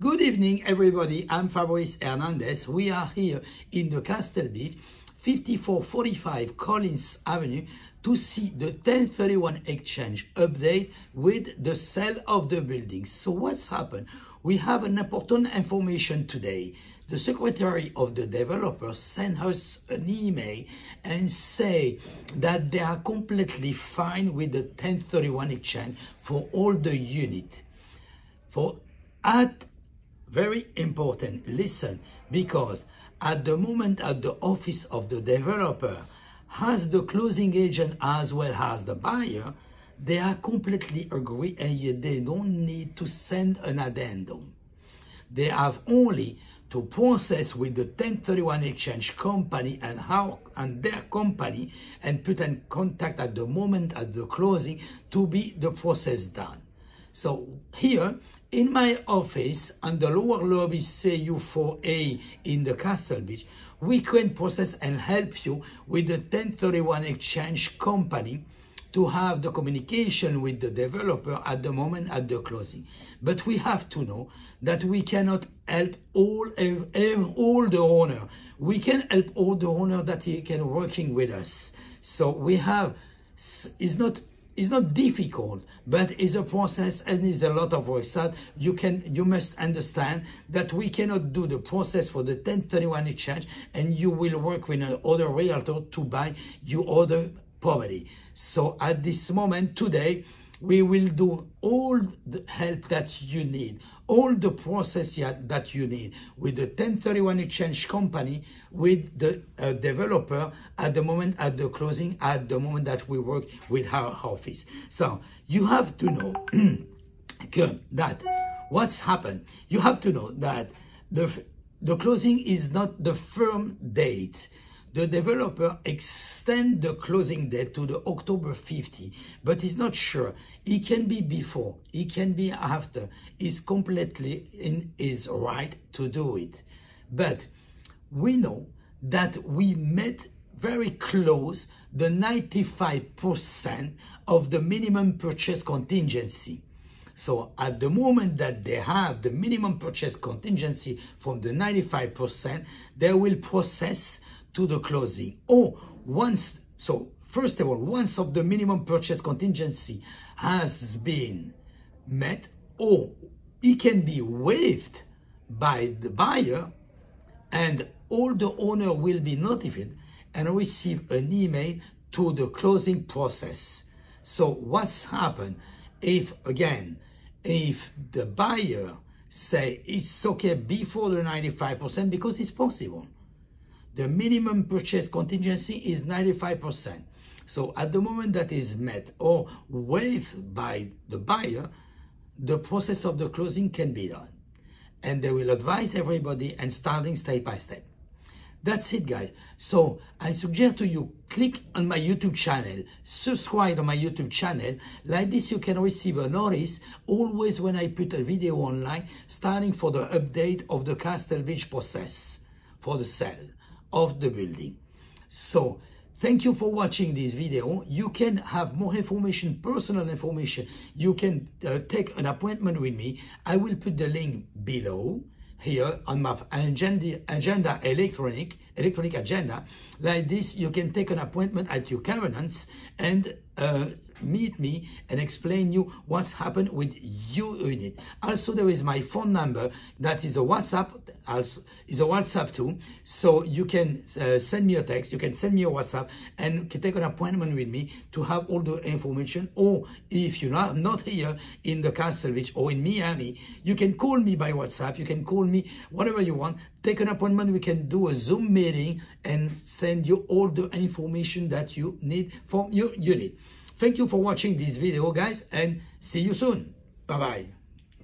Good evening, everybody. I'm Fabrice Ernandes. We are here in the Castle Beach, 5445 Collins Avenue, to see the 1031 exchange update with the sale of the building. So what's happened? We have an important information today. The secretary of the developer sent us an email and say that they are completely fine with the 1031 exchange for all the unit. For at very important. Listen because at the moment at the office of the developer has the closing agent as well as the buyer they are completely agree and they don't need to send an addendum. They have only to process with the 1031 exchange company and how and their company and put in contact at the moment at the closing to be the process done so here in my office on the lower lobby CU4A in the Castle Beach, we can process and help you with the 1031 exchange company to have the communication with the developer at the moment at the closing. But we have to know that we cannot help all, all the owner. We can help all the owner that he can working with us. So we have, is not it's not difficult, but it's a process and it's a lot of work. So you can, you must understand that we cannot do the process for the 1031 exchange and you will work with another realtor to buy your other property. So at this moment today, we will do all the help that you need, all the process that you need with the 1031 exchange company, with the uh, developer at the moment at the closing, at the moment that we work with our office. So you have to know that what's happened. You have to know that the, the closing is not the firm date the developer extend the closing date to the October 50, but he's not sure. It can be before, it can be after. He's completely in his right to do it. But we know that we met very close the 95% of the minimum purchase contingency. So at the moment that they have the minimum purchase contingency from the 95%, they will process to the closing. Or once, so first of all, once of the minimum purchase contingency has been met, or it can be waived by the buyer, and all the owner will be notified and receive an email to the closing process. So what's happened if, again, if the buyer say it's okay before the 95% because it's possible the minimum purchase contingency is 95%. So at the moment that is met or waived by the buyer, the process of the closing can be done. And they will advise everybody and starting step by step. That's it, guys. So I suggest to you, click on my YouTube channel, subscribe on my YouTube channel. Like this, you can receive a notice always when I put a video online, starting for the update of the Castle Beach process for the sale of the building. So thank you for watching this video. You can have more information, personal information. You can uh, take an appointment with me. I will put the link below here on my agenda, agenda electronic, electronic agenda. Like this, you can take an appointment at your convenience and uh, meet me and explain you what's happened with your unit. Also, there is my phone number that is a WhatsApp, also is a WhatsApp too. So you can uh, send me a text, you can send me a WhatsApp and take an appointment with me to have all the information. Or if you're not, not here in the Castle Beach or in Miami, you can call me by WhatsApp, you can call me whatever you want. Take an appointment, we can do a Zoom meeting and send you all the information that you need from your unit. Thank you for watching this video, guys, and see you soon. Bye-bye.